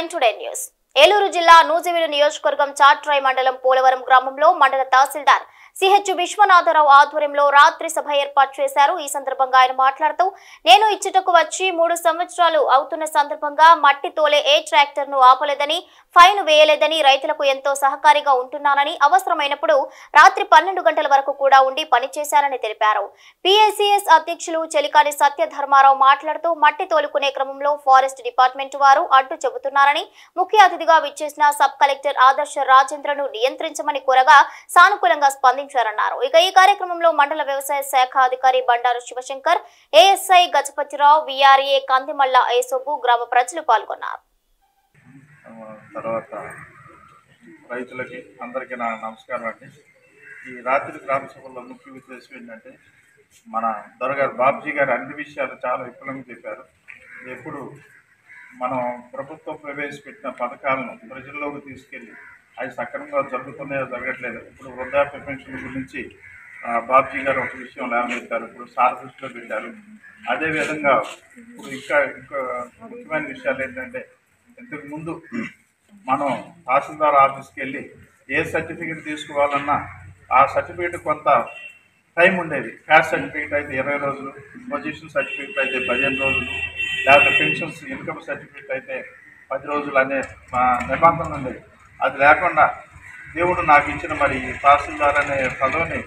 Nine today news Eluru జిల్లా నూజివీడు నియోజకవర్గం చాట్రాయ్ మండలం పోలవరం గ్రామంలో మండల తహసీల్దార్ సిహెచ్ విశ్వనాథరావు ఆధ్వర్యంలో రాత్రి సభ ఏర్పాటు చేశారు. ఈ సందర్భంగా ఆయన మాట్లాడుతూ నేను ఇచ్చుటకు వచ్చి మూడు సంవత్సరాలు అవుతున్న సందర్భంగా మట్టి తోలే ఏ ట్రాక్టర్ను ఆపలేదని ఫైన్ వేయలేదని రైతులకు ఎంతో సహకారిగా ఉంటున్నానని అవసరమైనప్పుడు రాత్రి పన్నెండు గంటల వరకు కూడా ఉండి పనిచేశారని తెలిపారు. పిఎస్సిఎస్ అధ్యక్షులు చెలికాని సత్యధర్మారావు మాట్లాడుతూ మట్టి తోలుకునే క్రమంలో ఫారెస్ట్ డిపార్ట్మెంట్ వారు అడ్డు చెబుతున్నారని ముఖ్య అతిథిగా విచ్చేసిన సబ్ కలెక్టర్ ఆదర్శ రాజేంద్రను నియంత్రించమని కోరగా సానుకూలంగా స్పందించారన్నారు. ఇక ఈ కార్యక్రమంలో మండల వ్యవసాయ శాఖ అధికారి బండారు శివశంకర్ ఏఎస్ఐ గజపతిరావు విఆర్ఏ కందిమల్ల ఏసోపు గ్రామ ప్రజలు పాల్గొన్నారు. తర్వాత రైతులకి అందరికీ నా నమస్కారం అండి. ఈ రాత్రి గ్రామ సభలో ముఖ్య ఉద్దేశం ఏంటంటే మన దొరగారు బాబ్జీ గారు అన్ని విషయాలు చాలా విఫలంగా చెప్పారు. ఎప్పుడు మనం ప్రభుత్వం ప్రవేశపెట్టిన పథకాలను ప్రజల్లోకి తీసుకెళ్ళి అవి సక్రమంగా జరుగుతున్నాయో జరగట్లేదు. ఇప్పుడు వృద్ధాప్య పెన్షన్ గురించి బాబ్జీ గారు ఒక విషయం లేవనెత్తారు ఇప్పుడు సార్ దృష్టిలో పెట్టారు. అదేవిధంగా ఇప్పుడు ఇంకా ఇంకా ముఖ్యమైన విషయాలు ఏంటంటే ఇంతకు ముందు మనం తహసీల్దార్ ఆఫీస్కి వెళ్ళి ఏ సర్టిఫికేట్ తీసుకోవాలన్నా ఆ సర్టిఫికేట్ కొంత టైం ఉండేది. క్యాస్ట్ సర్టిఫికేట్ అయితే ఇరవై రోజులు పొజిషన్ సర్టిఫికేట్ అయితే పదిహేను రోజులు లేకపోతే పెన్షన్స్ ఇన్కమ్ సర్టిఫికేట్ అయితే పది రోజులు అనే మా నిబంధనలు ఉండేది. అది లేకుండా దేవుడు నాకు ఇచ్చిన మరి ఈ తహసీల్దార్ అనే పదవిని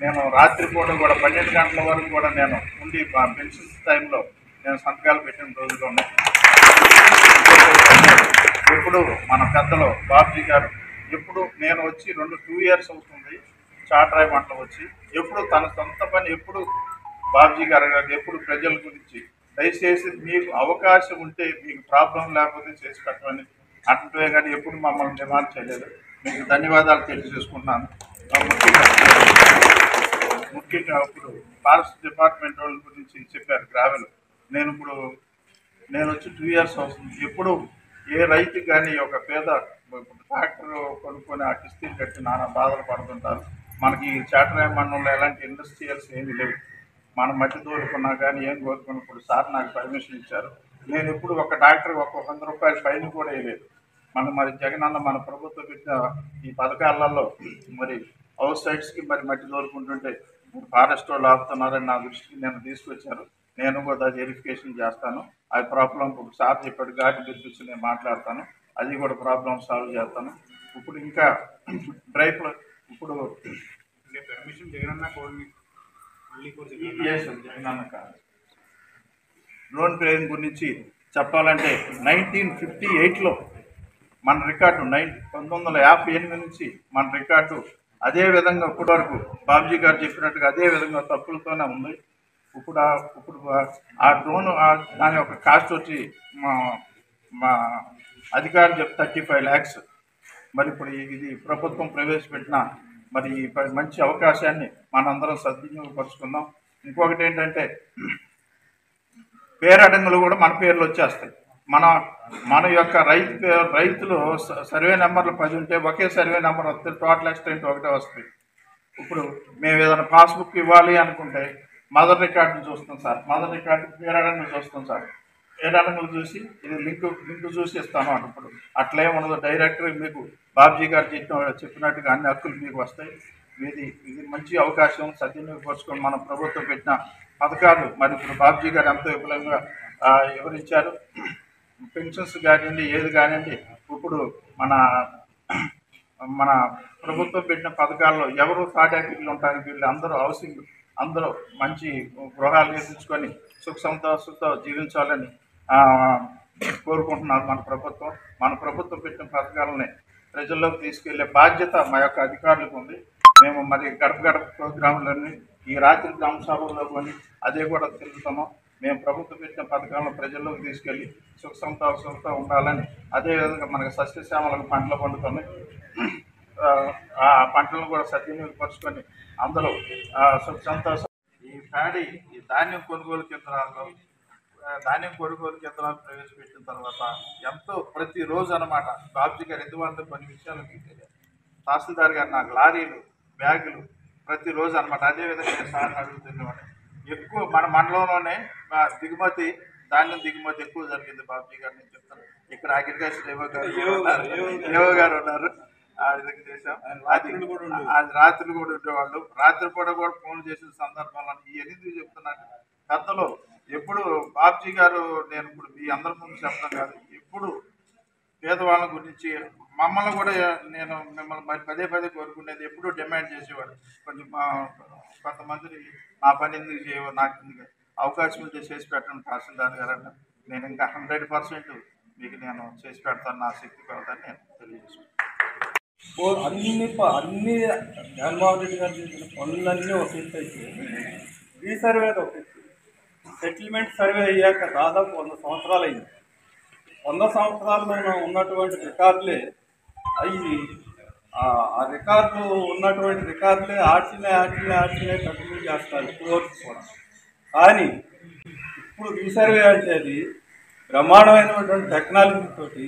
నేను రాత్రిపూట కూడా పన్నెండు గంటల వరకు కూడా నేను ఉండి మా పెన్షన్ టైంలో నేను సంతకాలు పెట్టిన రోజులు ఉన్నాయి ఎప్పుడు మన పెద్దలు బాబ్జీ గారు ఎప్పుడు నేను వచ్చి రెండు టూ ఇయర్స్ అవుతుంది చాట్రాయ్ మంటలు వచ్చి ఎప్పుడు తన సొంత పని ఎప్పుడు బాబ్జీ గారు గారు ఎప్పుడు ప్రజల గురించి దయచేసి మీకు అవకాశం ఉంటే మీకు ప్రాబ్లం లేకపోతే చేసి పెట్టమని అంటుంటే కానీ ఎప్పుడు మమ్మల్ని డిమాండ్ చేయలేదు. మీకు ధన్యవాదాలు తెలియజేసుకుంటున్నాను. ముఖ్యంగా ముఖ్యంగా ఇప్పుడు ఫారెస్ట్ డిపార్ట్మెంట్ వాళ్ళ గురించి చెప్పారు గ్రావెల్. నేను ఇప్పుడు నేను వచ్చి టూ ఇయర్స్ అవుతుంది. ఎప్పుడు ఏ రైతు కానీ ఒక పేద ట్రాక్టర్ కొనుక్కొని ఆ కిస్తీలు కట్టి నానా బాధలు పడుతుంటారు. మనకి ఈ చాటరాయ మండలంలో ఎలాంటి ఇండస్ట్రియల్స్ ఏమీ లేవు. మనం మట్టి తోలుకున్నా కానీ ఏం కోరుకున్నప్పుడు సార్ నాకు పర్మిషన్ ఇచ్చారు. నేను ఎప్పుడు ఒక డాక్టర్ ఒక వంద రూపాయల ఫైన్ కూడా వేయలేదు. మన మరి జగనన్న మన ప్రభుత్వం పెట్టిన ఈ పథకాలలో మరి హౌస్ సైడ్స్కి మరి మట్టి తోలుకుంటుంటే ఫారెస్ట్ వాళ్ళు ఆపుతున్నారని నా దృష్టికి నేను తీసుకొచ్చారు. నేను కూడా వెరిఫికేషన్ చేస్తాను. అది ప్రాబ్లం సార్ చెప్పాడు గాడి తెప్పించి నేను మాట్లాడతాను. అది కూడా ప్రాబ్లం సాల్వ్ చేస్తాను. ఇప్పుడు ఇంకా డ్రైవ్ ఇప్పుడు పర్మిషన్ జగనన్న జగనన్న కాదు. డ్రోన్ ప్లేయింగ్ గురించి చెప్పాలంటే నైన్టీన్ ఫిఫ్టీ ఎయిట్లో మన రికార్డు నైన్ పంతొమ్మిది వందల యాభై ఎనిమిది నుంచి మన రికార్డు అదే విధంగా ఇప్పటి వరకు బాబ్జీ గారు చెప్పినట్టుగా అదే విధంగా తప్పులతోనే ఉంది. ఇప్పుడు ఇప్పుడు ఆ- డ్రోన్ దాని యొక్క కాస్ట్ వచ్చి మా మా అధికారులు చెప్ థర్టీ ఫైవ్ ల్యాక్స్. మరి ఇప్పుడు ఇది ప్రభుత్వం ప్రవేశపెట్టిన మరి మంచి అవకాశాన్ని మనందరం సద్వినియోగపరుచుకుందాం. ఇంకొకటి ఏంటంటే పేరడంగులు కూడా మన పేర్లు వచ్చేస్తాయి. మన మన యొక్క రైతు రైతులు సర్వే నెంబర్లు పది ఉంటే ఒకే సర్వే నెంబర్ వస్తే టోటల్ ఎక్స్టెంట్ ఒకటే వస్తుంది. ఇప్పుడు మేము ఏదైనా పాస్బుక్ ఇవ్వాలి అనుకుంటే మదర్ రికార్డును చూస్తాం సార్. మదర్ రికార్డు పేరడంగులు చూస్తాం సార్. పేరడంగులు చూసి ఇది లింక్ లింక్ చూసి ఇస్తాను అటు ఇప్పుడు అట్లే ఉండదు డైరెక్టర్ మీకు బాబ్జీ గారు చెప్పిన చెప్పినట్టుగా అన్ని హక్కులు మీకు వస్తాయి. ఇది ఇది మంచి అవకాశం సద్వినియోగపరచుకొని మన ప్రభుత్వం పెట్టిన పథకాలు. మరి ఇప్పుడు బాబ్జీ గారు ఎంతో విపులంగా వివరించారు. పెన్షన్స్ కానివ్వండి ఏది కానివ్వండి ఇప్పుడు మన మన ప్రభుత్వం పెట్టిన పథకాల్లో ఎవరు కాటాకిట్లు ఉంటారు వీళ్ళు అందరూ హౌసింగ్ అందరూ మంచి గృహాలు నిర్మించుకొని సుఖ సంతోషంతో జీవించాలని కోరుకుంటున్నారు మన ప్రభుత్వం. మన ప్రభుత్వం పెట్టిన పథకాలని ప్రజల్లోకి తీసుకెళ్ళే బాధ్యత మా యొక్క అధికారులకు ఉంది. మేము మరి గడప గడప ప్రోగ్రాంలోని ఈ రాత్రి గ్రామ సభల్లో కొని అదే కూడా తిరుగుతున్నాం. మేము ప్రభుత్వం పెట్టిన పథకాలను ప్రజల్లోకి తీసుకెళ్ళి సుఖ సంతోషంతో ఉండాలని అదేవిధంగా మనకు సస్యశ్యామలకు పంటలు పండుతున్నాయి ఆ, పంటలను కూడా సద్వినియోగపరుచుకొని అందరూ సుఖ సంతోషం ఈ ప్యాడీ ఈ ధాన్యం కొనుగోలు కేంద్రాల్లో ధాన్యం కొనుగోలు కేంద్రాలు ప్రవేశపెట్టిన తర్వాత ఎంతో ప్రతిరోజు అనమాట బాబ్జీ గారు ఎందువల్ల కొన్ని విషయాలు మీకు తెలియదు. తహసీల్దార్ గారు నాకు లారీలు బ్యాగులు ప్రతిరోజు అనమాట అదేవిధంగా నేను సార్ అడుగుతున్నాను ఎక్కువ మన మండలంలోనే దిగుమతి ధాన్యం దిగుమతి ఎక్కువ జరిగింది బాబ్జీ గారు నేను చెప్తాను. ఇక్కడ అగ్రికల్చర్ ఏవో గారు ఏవో గారు, ఉన్నారు. చేసాం అది రాత్రులు కూడా ఉండేవాళ్ళు. రాత్రి పూట కూడా ఫోన్ చేసిన సందర్భాలు ఇవన్నీ ఎందుకు చెప్తున్నాను పెద్దలు ఎప్పుడు బాబ్జీ గారు నేను ఇప్పుడు మీ అందరి ముందు చెప్తాను కాదు ఎప్పుడు పేదవాళ్ళ గురించి మమ్మల్ని కూడా నేను మిమ్మల్ని మరి పదే పదే కోరుకునేది ఎప్పుడూ డిమాండ్ చేసేవాడు. కొంచెం మా కొంతమందిని నా పని ఎందుకు చేయవు నాకు ఎందుకు అవకాశం ఉంటే చేసి పెట్టండి తహసీల్దార్ గారు అంటే నేను ఇంకా హండ్రెడ్ పర్సెంట్ మీకు నేను చేసి పెడతాను నా శక్తి పెడతాను నేను తెలియజేసుకుంటాను అన్ని ప- అన్ని జగన్మోహన్ రెడ్డి గారు చేసిన పనులన్నీ ఒక ఎత్తు అయితే రీసర్వే ఒక ఎత్తు. సెటిల్మెంట్ సర్వే అయ్యాక దాదాపు వంద సంవత్సరాలు అయింది. వంద సంవత్సరాల్లో ఉన్నటువంటి రికార్డులే అవి ఆ రికార్డు ఉన్నటువంటి రికార్డులే ఆర్చినే ఆర్చినే ఆర్చినే కంటిన్యూ చేస్తారు ఇప్పుడు కూడా. కానీ ఇప్పుడు రీసర్వే అంటే అది బ్రహ్మాండమైనటువంటి టెక్నాలజీ తోటి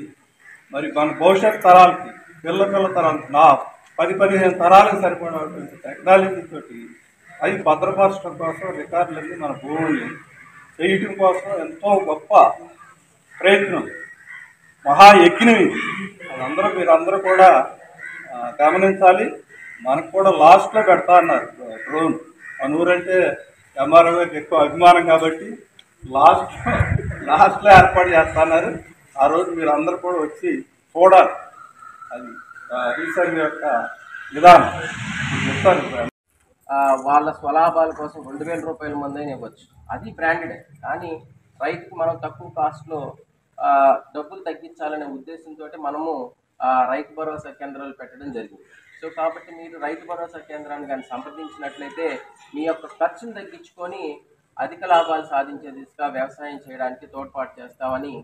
మరి మన భవిష్యత్ తరాలకి పిల్ల పిల్ల తరాలకి నా పది పదిహేను తరాలకు సరిపడినటువంటి టెక్నాలజీ తోటి అవి భద్రపరచడం కోసం రికార్డులన్నీ మన భూముల్ని చేయటం కోసం ఎంతో గొప్ప ప్రయత్నం. మహా ఎక్కినవి అందరూ మీరందరూ కూడా గమనించాలి. మనకు కూడా లాస్ట్లో పెడతా అన్నారు డ్రోన్. మన ఊరంటే ఎంఆర్ఓ గారికి ఎక్కువ అభిమానం కాబట్టి లాస్ట్ లాస్ట్లో ఏర్పాటు చేస్తున్నారు ఆ రోజు మీరు అందరూ కూడా వచ్చి చూడాలి. అది రీసెంట్ యొక్క విధానం. చెప్తాను. వాళ్ళ స్వలాభాల కోసం రెండు వేల రూపాయల మందైనా ఇవ్వచ్చు. అది బ్రాండెడే కానీ రైతుకి మనం తక్కువ కాస్ట్లో డబ్బులు తగ్గించాలనే ఉద్దేశంతో మనము రైతు భరోసా కేంద్రాలు పెట్టడం జరిగింది. సో కాబట్టి మీరు రైతు భరోసా కేంద్రాన్ని కానీ సంప్రదించినట్లయితే మీ యొక్క ఖర్చును తగ్గించుకొని అధిక లాభాలు సాధించే దిశగా వ్యవసాయం చేయడానికి తోడ్పాటు చేస్తామని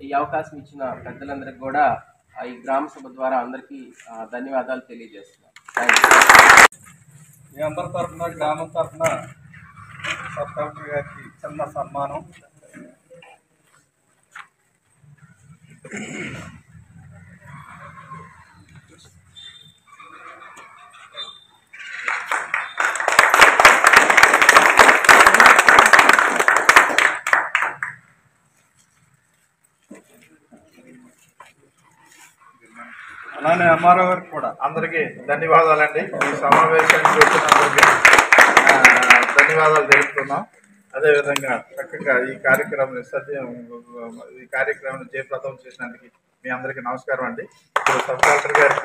ఈ అవకాశం ఇచ్చిన పెద్దలందరికీ కూడా ఈ గ్రామ సభ ద్వారా అందరికీ ధన్యవాదాలు తెలియజేస్తున్నాను. మీ అందరి తరఫున గ్రామం తరఫున సబ్ కలెక్టర్ గారికి చిన్న సన్మానం. అలానే ఎంఆర్ఓ గారికి కూడా అందరికీ ధన్యవాదాలండి. ఈ సమావేశానికి వచ్చినందుకు ధన్యవాదాలు తెలుపుతున్నాం. అదేవిధంగా చక్కగా ఈ కార్యక్రమం సత్యం ఈ కార్యక్రమం జయప్రదం చేసినందుకు మీ అందరికీ నమస్కారం అండి. ఇప్పుడు సబ్ కలెక్టర్ గారికి